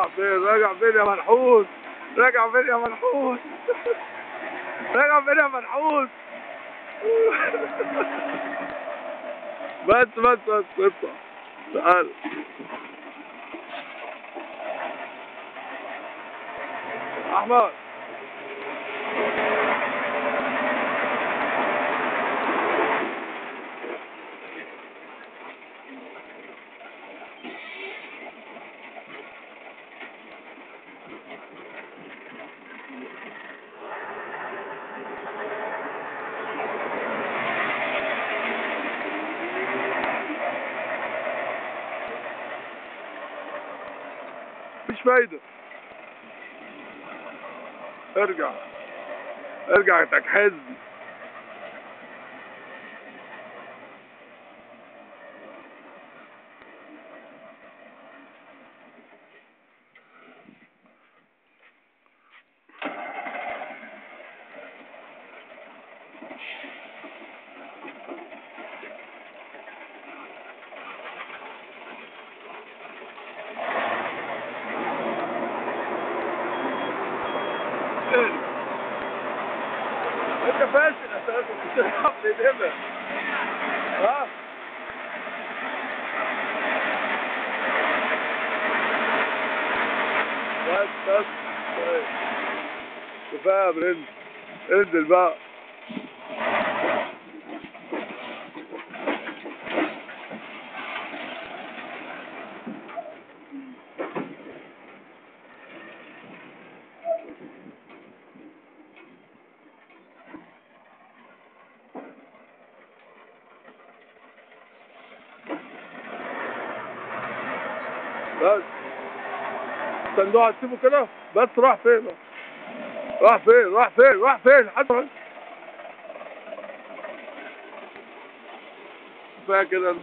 راح فين راجع فين يا منحوس راجع فين يا منحوس. راجع فين يا منحوس. بس بس بس اطلع تعال. أحمد. مفيش فايدة. ارجع. ارجع تكحز انت فاشل هتعرف تقلبها ها؟ بس بس طيب. كفايه يا برنس. انزل بقى بس. الصندوق هتسيبه كده بس راح فين؟ راح فين؟ راح فين؟ راح فين؟ حد كفاية كده.